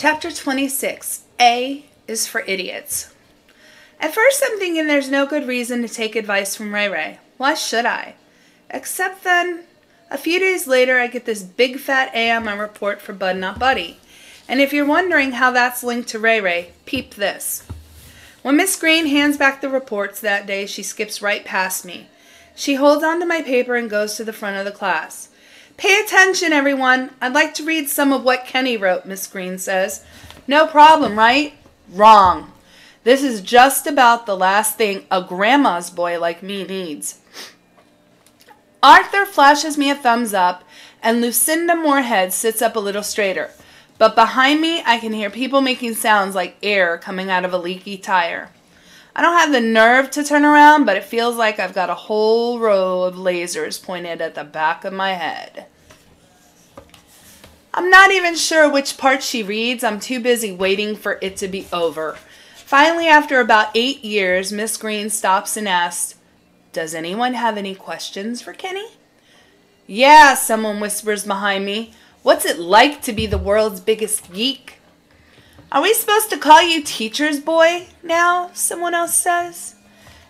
Chapter 26 A is for Idiots. At first, I'm thinking there's no good reason to take advice from Ray Ray. Why should I? Except then, a few days later, I get this big fat A on my report for Bud Not Buddy. And if you're wondering how that's linked to Ray Ray, peep this. When Miss Green hands back the reports that day, she skips right past me. She holds onto my paper and goes to the front of the class. Pay attention, everyone. I'd like to read some of what Kenny wrote, Miss Green says. No problem, right? Wrong. This is just about the last thing a grandma's boy like me needs. Arthur flashes me a thumbs up, and Lucinda Moorhead sits up a little straighter. But behind me, I can hear people making sounds like air coming out of a leaky tire. I don't have the nerve to turn around, but it feels like I've got a whole row of lasers pointed at the back of my head. I'm not even sure which part she reads. I'm too busy waiting for it to be over. Finally, after about eight years, Miss Green stops and asks, Does anyone have any questions for Kenny? Yeah, someone whispers behind me. What's it like to be the world's biggest geek? Are we supposed to call you teacher's boy now? Someone else says.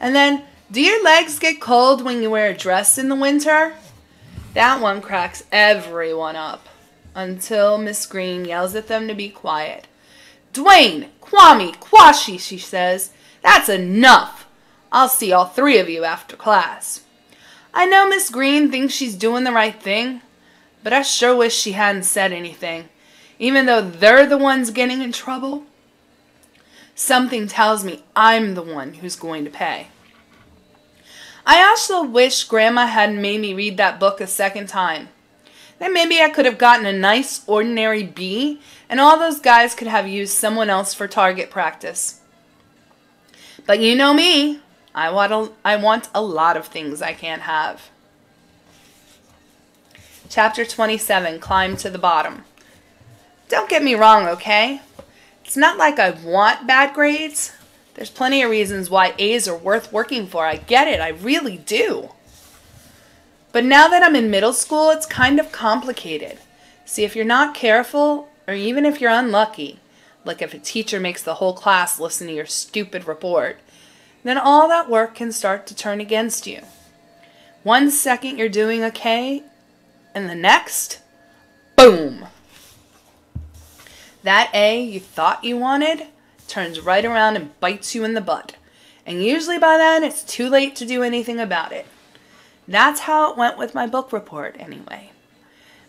And then, do your legs get cold when you wear a dress in the winter? That one cracks everyone up until Miss Green yells at them to be quiet. Dwayne, Kwame, Kwashi, she says. That's enough. I'll see all three of you after class. I know Miss Green thinks she's doing the right thing, but I sure wish she hadn't said anything, even though they're the ones getting in trouble. Something tells me I'm the one who's going to pay. I also wish Grandma hadn't made me read that book a second time. Then maybe I could have gotten a nice ordinary B, and all those guys could have used someone else for target practice. But you know me, I want a, I want a lot of things I can't have. Chapter 27 Climb to the Bottom. Don't get me wrong, okay? It's not like I want bad grades. There's plenty of reasons why A's are worth working for. I get it, I really do. But now that I'm in middle school, it's kind of complicated. See, if you're not careful, or even if you're unlucky, like if a teacher makes the whole class listen to your stupid report, then all that work can start to turn against you. One second you're doing okay, and the next, boom. That A you thought you wanted turns right around and bites you in the butt. And usually by then, it's too late to do anything about it. That's how it went with my book report, anyway.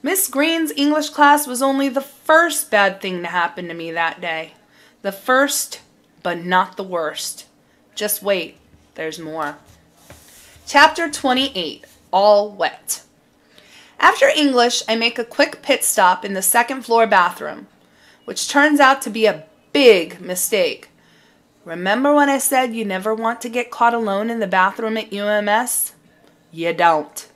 Miss Green's English class was only the first bad thing to happen to me that day. The first, but not the worst. Just wait, there's more. Chapter 28 All Wet. After English, I make a quick pit stop in the second floor bathroom, which turns out to be a big mistake. Remember when I said you never want to get caught alone in the bathroom at UMS? You don't.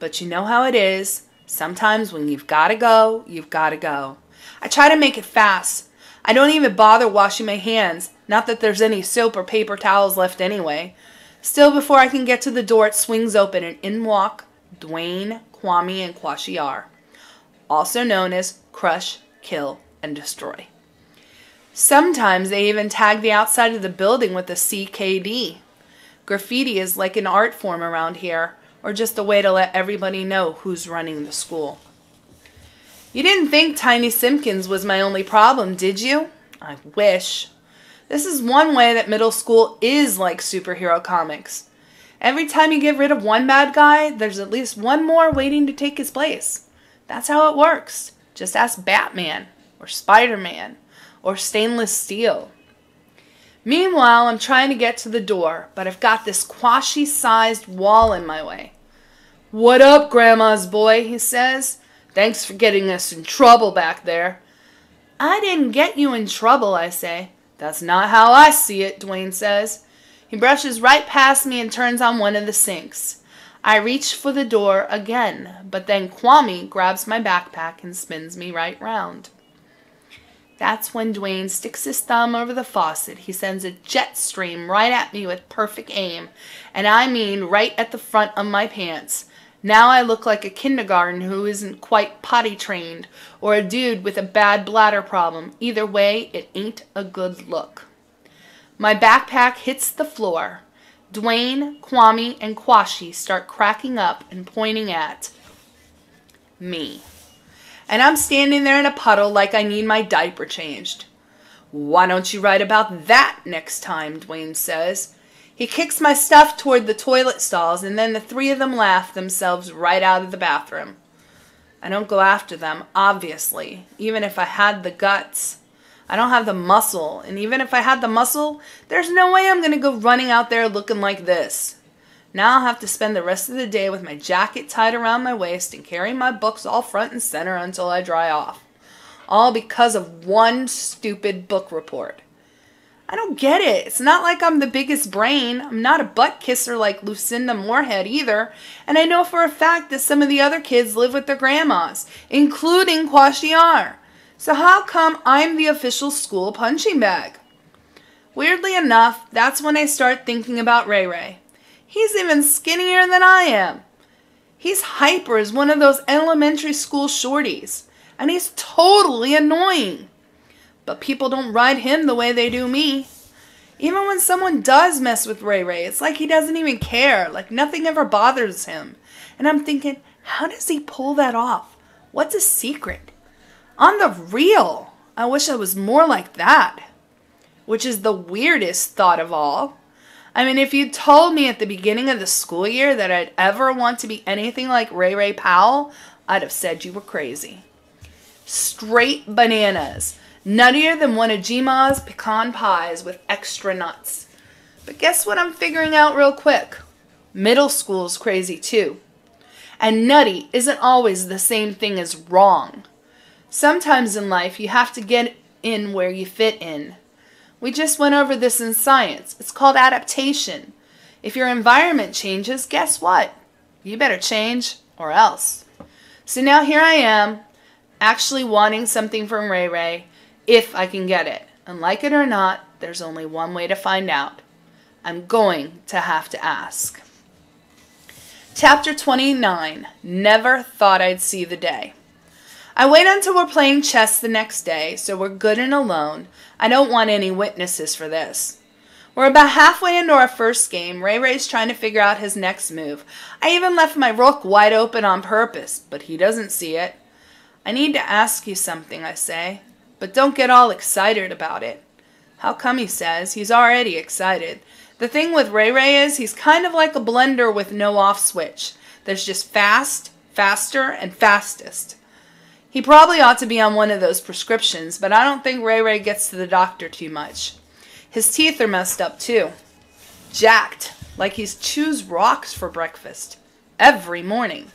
But you know how it is. Sometimes when you've got to go, you've got to go. I try to make it fast. I don't even bother washing my hands, not that there's any soap or paper towels left anyway. Still, before I can get to the door, it swings open and in walk Dwayne Kwame, and Kwashiar, also known as Crush, Kill, and Destroy. Sometimes they even tag the outside of the building with a CKD. Graffiti is like an art form around here, or just a way to let everybody know who's running the school. You didn't think Tiny Simpkins was my only problem, did you? I wish. This is one way that middle school is like superhero comics. Every time you get rid of one bad guy, there's at least one more waiting to take his place. That's how it works. Just ask Batman, or Spider Man, or Stainless Steel. Meanwhile, I'm trying to get to the door, but I've got this Kwashi sized wall in my way. What up, Grandma's boy? he says. Thanks for getting us in trouble back there. I didn't get you in trouble, I say. That's not how I see it, Dwayne says. He brushes right past me and turns on one of the sinks. I reach for the door again, but then Kwame grabs my backpack and spins me right round. That's when Dwayne sticks his thumb over the faucet. He sends a jet stream right at me with perfect aim, and I mean right at the front of my pants. Now I look like a kindergarten who isn't quite potty trained, or a dude with a bad bladder problem. Either way, it ain't a good look. My backpack hits the floor. Dwayne, Kwame, and Kwashi start cracking up and pointing at me. And I'm standing there in a puddle like I need my diaper changed. Why don't you write about that next time? Dwayne says. He kicks my stuff toward the toilet stalls, and then the three of them laugh themselves right out of the bathroom. I don't go after them, obviously, even if I had the guts. I don't have the muscle, and even if I had the muscle, there's no way I'm to go running out there looking like this. Now I'll have to spend the rest of the day with my jacket tied around my waist and carrying my books all front and center until I dry off. All because of one stupid book report. I don't get it. It's not like I'm the biggest brain. I'm not a butt kisser like Lucinda Moorhead either. And I know for a fact that some of the other kids live with their grandmas, including Kwashiar. So how come I'm the official school punching bag? Weirdly enough, that's when I start thinking about Ray Ray. He's even skinnier than I am. He's hyper as one of those elementary school shorties. And he's totally annoying. But people don't ride him the way they do me. Even when someone does mess with Ray Ray, it's like he doesn't even care. Like nothing ever bothers him. And I'm thinking, how does he pull that off? What's his secret? On the real, I wish I was more like that. Which is the weirdest thought of all. I mean, if you told me at the beginning of the school year that I'd ever want to be anything like Ray Ray Powell, I'd have said you were crazy. Straight bananas nuttier than one of Gma's pecan pies with extra nuts. But guess what I'm figuring out real quick? Middle school's crazy too. And nutty isn't always the same thing as wrong. Sometimes in life you have to get in where you fit in. We just went over this in science. It's called adaptation. If your environment changes, guess what? You better change or else. So now here I am, actually wanting something from Ray Ray, if I can get it. And like it or not, there's only one way to find out. I'm going to have to ask. Chapter 29 Never Thought I'd See the Day. I wait until we're playing chess the next day, so we're good and alone. I don't want any witnesses for this. We're about halfway into our first game. Ray Ray's trying to figure out his next move. I even left my rook wide open on purpose, but he doesn't see it. I need to ask you something, I say. But don't get all excited about it. How come he says? He's already excited. The thing with Ray Ray is he's kind of like a blender with no off switch. There's just fast, faster, and fastest. He probably ought to be on one of those prescriptions, but I don't think Ray Ray gets to the doctor too much. His teeth are messed up too. Jacked, like he's chews rocks for breakfast. Every morning.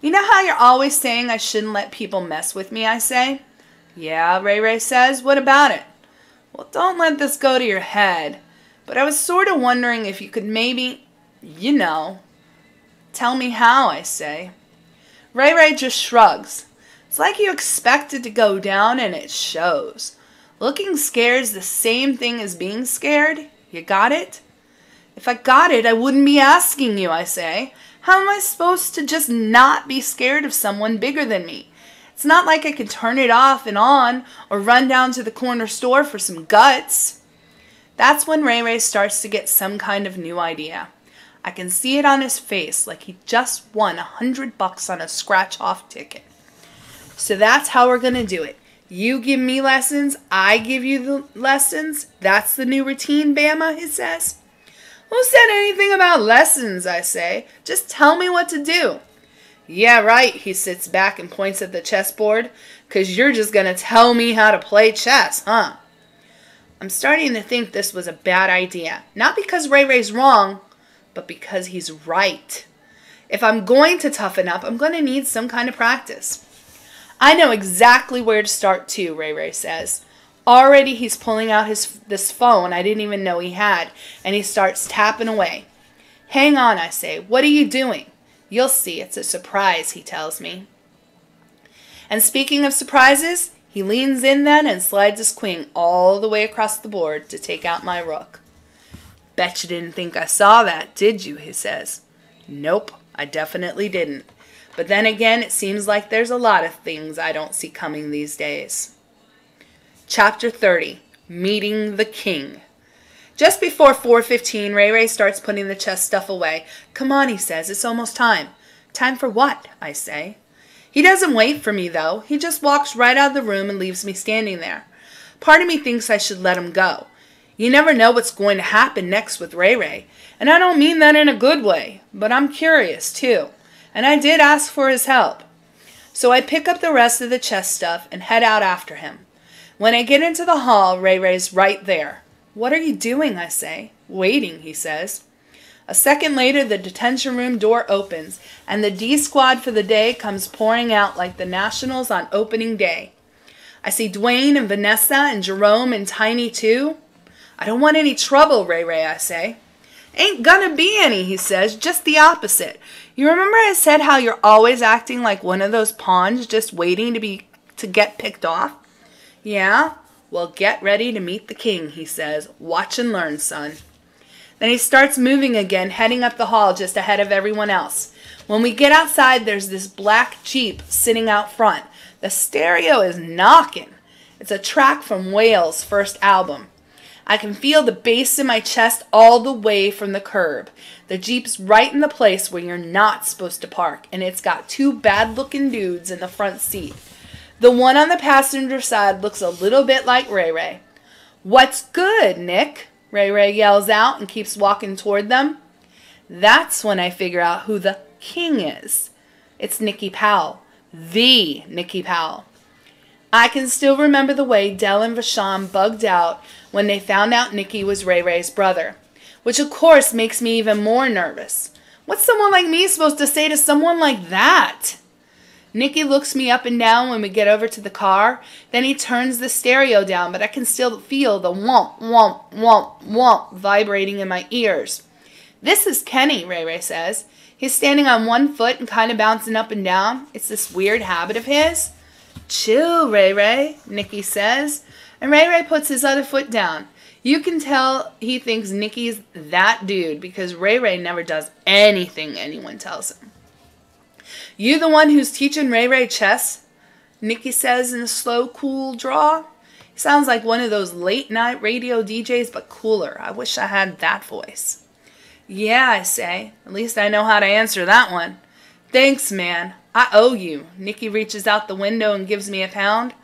You know how you're always saying I shouldn't let people mess with me, I say? Yeah, Ray Ray says. What about it? Well, don't let this go to your head. But I was sort of wondering if you could maybe, you know, tell me how, I say. Ray Ray just shrugs. It's like you expected to go down and it shows. Looking scared is the same thing as being scared. You got it? If I got it, I wouldn't be asking you, I say. How am I supposed to just not be scared of someone bigger than me? It's not like I can turn it off and on or run down to the corner store for some guts. That's when Ray Ray starts to get some kind of new idea. I can see it on his face like he just won a hundred bucks on a scratch off ticket. So that's how we're going to do it. You give me lessons, I give you the lessons. That's the new routine, Bama, he says. Who said anything about lessons, I say. Just tell me what to do. Yeah, right, he sits back and points at the chessboard. Cause you're just gonna tell me how to play chess, huh? I'm starting to think this was a bad idea. Not because Ray Ray's wrong, but because he's right. If I'm going to toughen up, I'm going to need some kind of practice. I know exactly where to start too, Ray Ray says. Already he's pulling out his this phone I didn't even know he had, and he starts tapping away. Hang on, I say. What are you doing? You'll see, it's a surprise, he tells me. And speaking of surprises, he leans in then and slides his queen all the way across the board to take out my rook. Bet you didn't think I saw that, did you? he says. Nope, I definitely didn't. But then again, it seems like there's a lot of things I don't see coming these days. Chapter 30 Meeting the King. Just before 4:15, Ray Ray starts putting the chest stuff away. "Come on," he says. "It's almost time." "Time for what?" I say. He doesn't wait for me though. He just walks right out of the room and leaves me standing there. Part of me thinks I should let him go. You never know what's going to happen next with Ray Ray, and I don't mean that in a good way, but I'm curious too, and I did ask for his help. So I pick up the rest of the chest stuff and head out after him. When I get into the hall, Ray Ray's right there. What are you doing? I say. Waiting, he says. A second later, the detention room door opens, and the D squad for the day comes pouring out like the Nationals on opening day. I see Dwayne and Vanessa and Jerome and Tiny too. I don't want any trouble, Ray Ray, I say. Ain't gonna be any, he says, just the opposite. You remember I said how you're always acting like one of those pawns just waiting to be to get picked off? Yeah? Well, get ready to meet the king, he says. Watch and learn, son. Then he starts moving again, heading up the hall just ahead of everyone else. When we get outside, there's this black Jeep sitting out front. The stereo is knocking. It's a track from Wale's first album. I can feel the bass in my chest all the way from the curb. The Jeep's right in the place where you're not supposed to park, and it's got two bad looking dudes in the front seat. The one on the passenger side looks a little bit like Ray Ray. What's good, Nick? Ray Ray yells out and keeps walking toward them. That's when I figure out who the king is. It's Nicky Powell. The Nicky Powell. I can still remember the way Dell and Vashon bugged out when they found out Nicky was Ray Ray's brother, which of course makes me even more nervous. What's someone like me supposed to say to someone like that? Nicky looks me up and down when we get over to the car. Then he turns the stereo down, but I can still feel the womp, womp, womp, womp vibrating in my ears. This is Kenny, Ray Ray says. He's standing on one foot and kind of bouncing up and down. It's this weird habit of his. Chill, Ray Ray, Nicky says. And Ray Ray puts his other foot down. You can tell he thinks Nicky's that dude because Ray Ray never does anything anyone tells him. You the one who's teaching Ray Ray chess? Nicky says in a slow, cool draw. He sounds like one of those late night radio DJs, but cooler. I wish I had that voice. Yeah, I say. At least I know how to answer that one. Thanks, man. I owe you. Nicky reaches out the window and gives me a pound.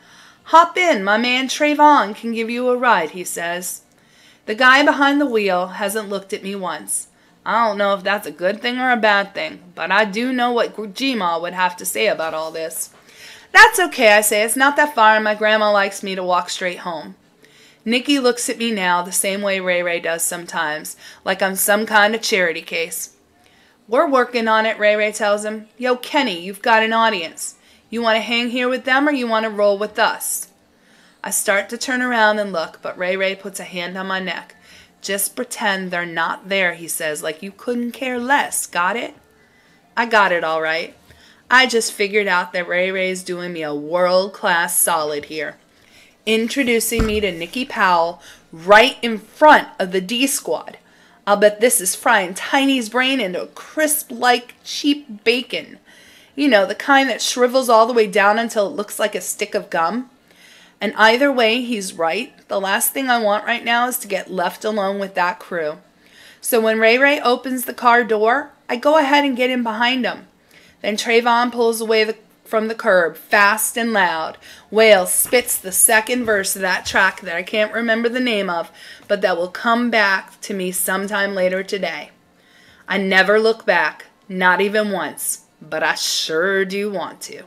Hop in, my man Trayvon can give you a ride, he says. The guy behind the wheel hasn't looked at me once. I don't know if that's a good thing or a bad thing, but I do know what Gma would have to say about all this. That's okay, I say. It's not that far, and my grandma likes me to walk straight home. Nicky looks at me now the same way Ray Ray does sometimes, like I'm some kind of charity case. We're working on it, Ray Ray tells him. Yo, Kenny, you've got an audience. You want to hang here with them or you want to roll with us? I start to turn around and look, but Ray Ray puts a hand on my neck. Just pretend they're not there, he says, like you couldn't care less. Got it? I got it all right. I just figured out that Ray Ray's doing me a world class solid here. Introducing me to Nicky Powell right in front of the D squad. I'll bet this is frying Tiny's brain into a crisp like cheap bacon. You know, the kind that shrivels all the way down until it looks like a stick of gum. And either way, he's right. The last thing I want right now is to get left alone with that crew. So when Ray Ray opens the car door, I go ahead and get in behind him. Then Trayvon pulls away the, from the curb, fast and loud. Wale spits the second verse of that track that I can't remember the name of, but that will come back to me sometime later today. I never look back, not even once, but I sure do want to.